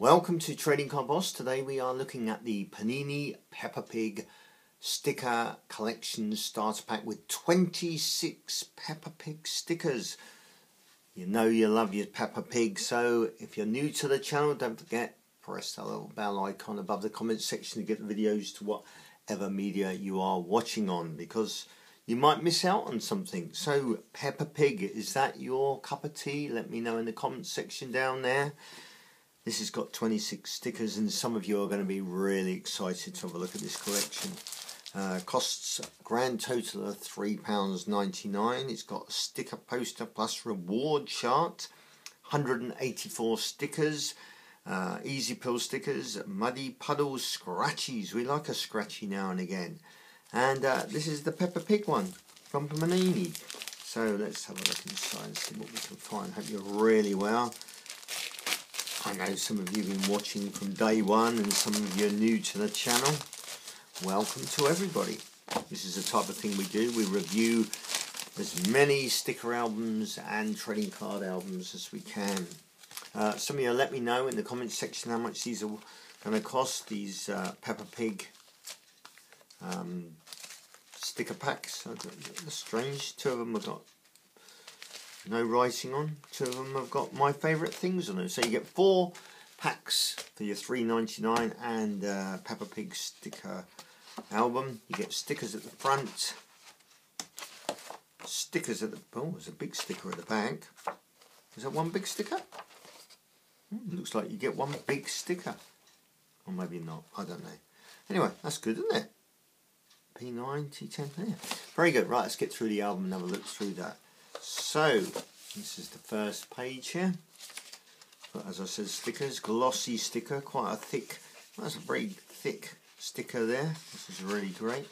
Welcome to Trading Boss. Today we are looking at the Panini Peppa Pig sticker collection starter pack with 26 Peppa Pig stickers. You know you love your Peppa Pig, so if you're new to the channel, don't forget press that little bell icon above the comment section to get the videos to whatever media you are watching on because you might miss out on something. So Peppa Pig, is that your cup of tea? Let me know in the comment section down there. This has got 26 stickers and some of you are going to be really excited to have a look at this collection. Uh, costs grand total of £3.99. It's got a sticker poster plus reward chart. 184 stickers. Uh, easy pill stickers. Muddy puddles. Scratchies. We like a scratchy now and again. And uh, this is the Peppa Pig one from Panini. So let's have a look inside and see what we can find. Hope you're really well. I know some of you have been watching from day one and some of you are new to the channel. Welcome to everybody. This is the type of thing we do. We review as many sticker albums and trading card albums as we can. Uh, some of you let me know in the comments section how much these are going to cost, these uh, Peppa Pig um, sticker packs. Strange. Two of them have got no writing on. Two of them have got my favourite things on them. So you get four packs for your three ninety nine and uh, Peppa Pig sticker album. You get stickers at the front, stickers at the oh, there's a big sticker at the back. Is that one big sticker? Hmm, looks like you get one big sticker, or maybe not. I don't know. Anyway, that's good, isn't it? P9, T10, yeah. Very good. Right, let's get through the album and have a look through that. So, this is the first page here. But as I said, stickers, glossy sticker, quite a thick, that's a very thick sticker there. This is really great.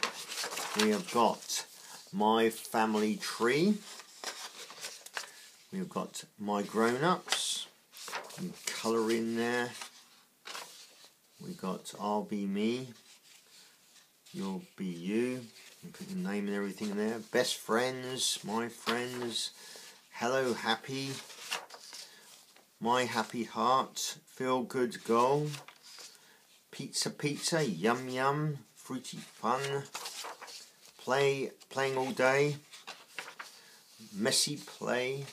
We have got My Family Tree. We've got My Grown Ups. Colour in there. We've got I'll Be Me. You'll Be You. You put your name and everything in there. Best friends, my friends. Hello, happy. My happy heart. Feel good goal. Pizza, pizza. Yum, yum. Fruity fun. Play, playing all day. Messy play.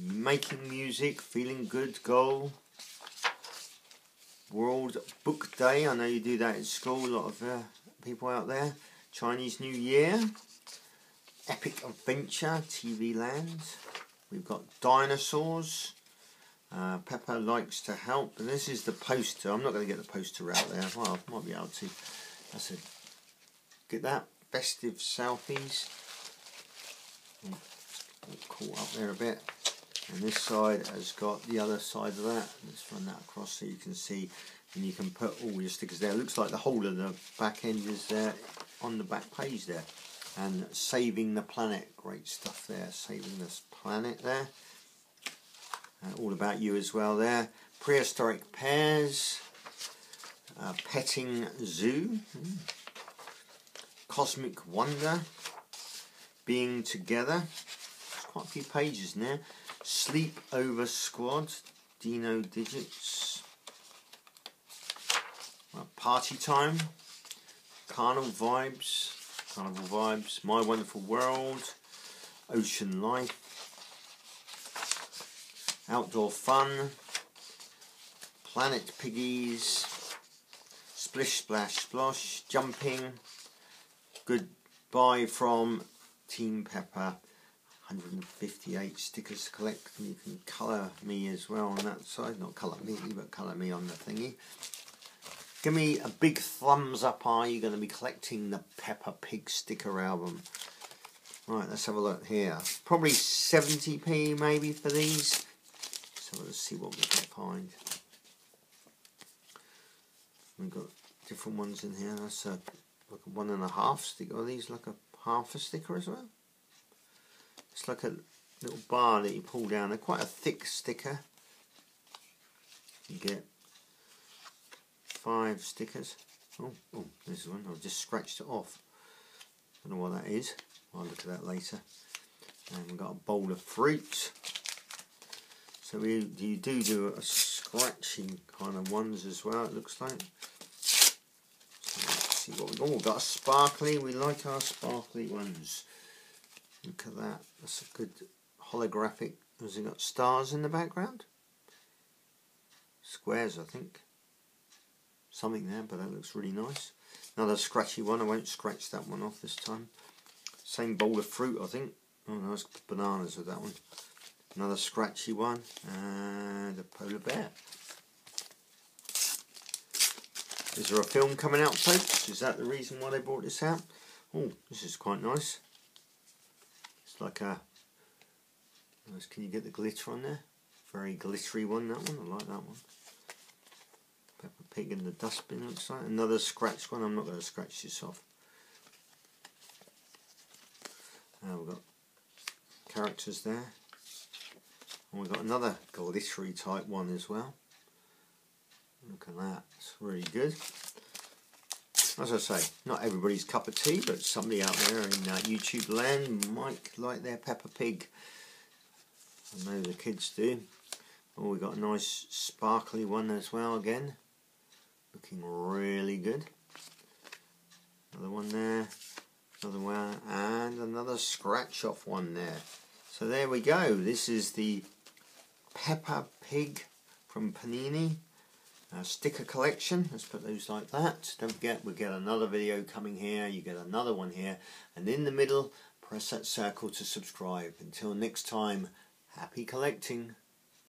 Making music. Feeling good goal. World Book Day. I know you do that in school. A lot of uh, people out there. Chinese New Year, Epic Adventure, TV Land. We've got dinosaurs. Uh, Peppa likes to help, and this is the poster. I'm not going to get the poster out there. Well, I might be able to. That's it. Get that festive selfies. Caught up there a bit. And this side has got the other side of that. Let's run that across so you can see and you can put all your stickers there. It looks like the whole of the back end is there on the back page there. And saving the planet, great stuff there. Saving this planet there. Uh, all about you as well there. Prehistoric pairs. Uh, petting zoo. Mm. Cosmic wonder. Being together. Quite a few pages in there. Sleep over squad. Dino digits party time, carnival vibes, carnival vibes, my wonderful world, ocean life, outdoor fun, planet piggies, splish splash splosh, jumping, goodbye from Team Peppa. 158 stickers to collect and you can colour me as well on that side not colour me but colour me on the thingy Give me a big thumbs up are you going to be collecting the Peppa Pig sticker album. Right, let's have a look here. Probably 70p maybe for these. So let's see what we can find. We've got different ones in here. That's a, like a one and a half sticker. Are these like a half a sticker as well? It's like a little bar that you pull down. They're quite a thick sticker. You get five stickers. Oh, oh, this one. I've just scratched it off. I don't know what that is. I'll look at that later. And we've got a bowl of fruit. So we you do do a scratching kind of ones as well, it looks like. So see what we got. We've got a sparkly. We like our sparkly ones. Look at that. That's a good holographic. Has it got stars in the background? Squares, I think. Something there, but that looks really nice. Another scratchy one. I won't scratch that one off this time. Same bowl of fruit, I think. Oh, nice bananas with that one. Another scratchy one. Uh, and a polar bear. Is there a film coming out, folks? Is that the reason why they brought this out? Oh, this is quite nice. It's like a... Nice. Can you get the glitter on there? Very glittery one, that one. I like that one. Peppa Pig in the dustbin looks like. Another scratch one. I'm not going to scratch this off. Uh, we've got characters there. And we've got another glittery type one as well. Look at that. It's really good. As I say, not everybody's cup of tea, but somebody out there in uh, YouTube land might like their Peppa Pig. I know the kids do. Oh, we got a nice sparkly one as well again. Looking really good. Another one there. Another one. And another scratch off one there. So there we go. This is the Peppa Pig from Panini. Uh, sticker collection. Let's put those like that. Don't forget, we get another video coming here. You get another one here. And in the middle, press that circle to subscribe. Until next time, happy collecting.